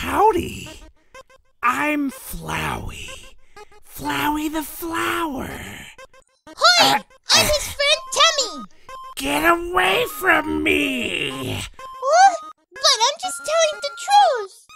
Howdy. I'm Flowey. Flowey the Flower. Hi! Uh, I'm his friend Temmie! Get away from me! What? But I'm just telling the truth!